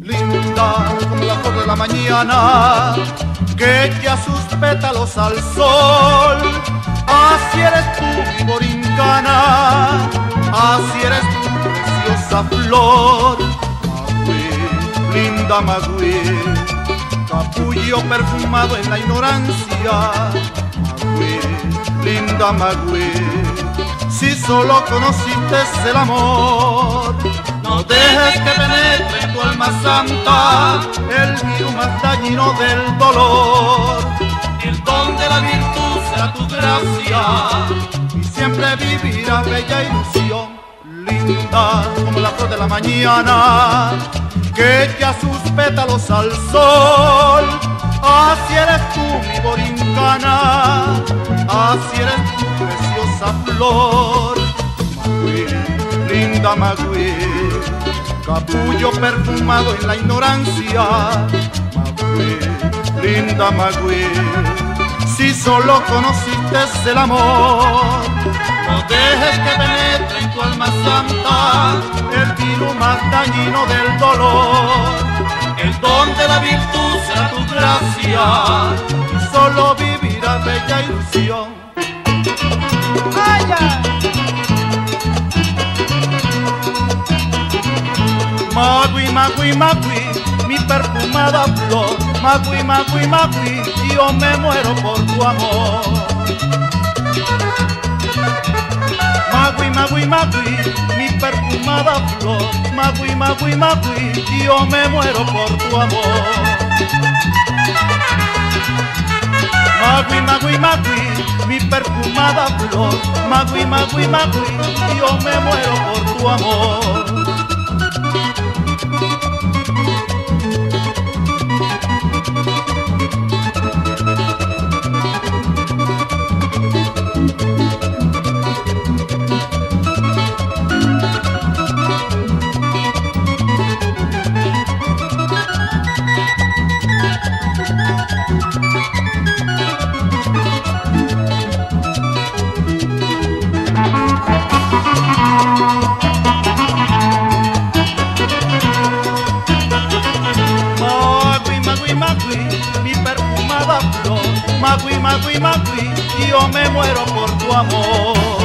linda como la flor de la mañana, que echa sus pétalos al sol. Así eres tú, borincana, así eres tú, preciosa flor. Magui, linda Magui, capullo perfumado en la ignorancia. Magui, linda Magui, si solo conociste el amor. No dejes que penetre en tu alma santa el virus más dañino del dolor. El don de la virtud será tu gracia y siempre vivirá bella ilusión. Linda como la flor de la mañana que echa sus pétalos al sol. Así eres tú, mi borincana, así eres tu preciosa flor. Magui, capullo perfumado en la ignorancia. Magui, linda Magui, si solo conociste el amor. No dejes que penetre en tu alma santa el virus más dañino del dolor. El don de la virtud será tu gracia y solo vivirá bella ilusión. Magui, magui, magui, mi perfumada flor. Magui, magui, magui, yo me muero por tu amor. Magui, magui, magui, mi perfumada flor. Magui, magui, magui, yo me muero por tu amor. Magui, magui, magui, mi perfumada flor. Magui, magui, magui, yo me muero por tu amor. Magui, magui, magui, mi perfumada flor. Magui, magui, magui, yo me muero por tu amor.